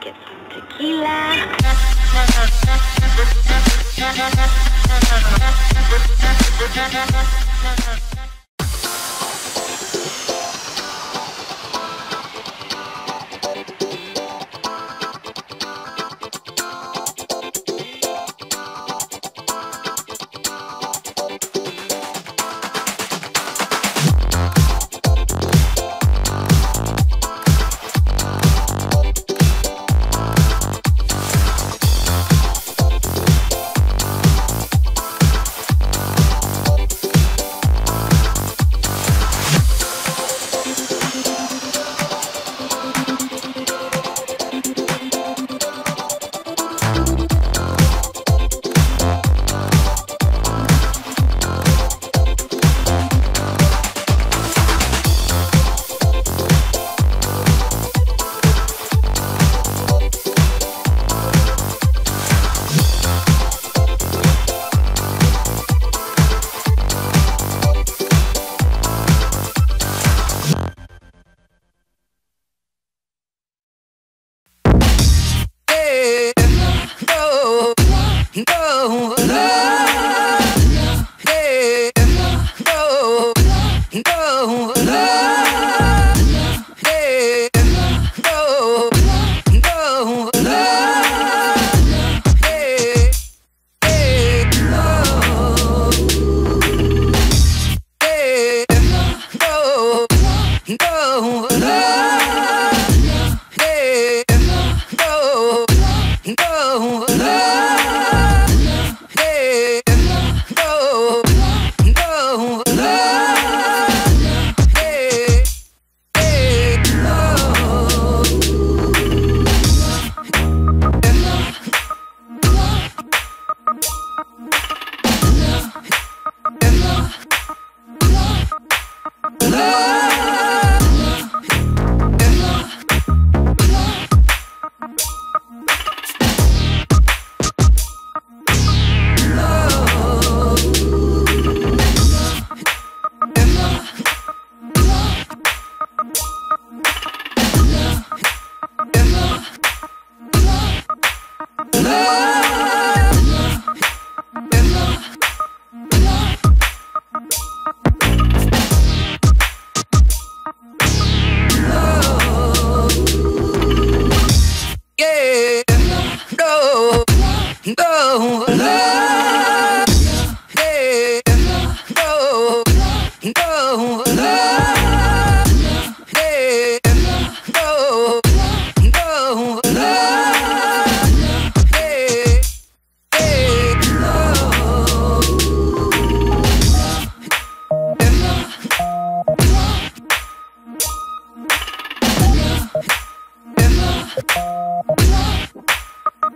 get some tequila.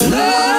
Love.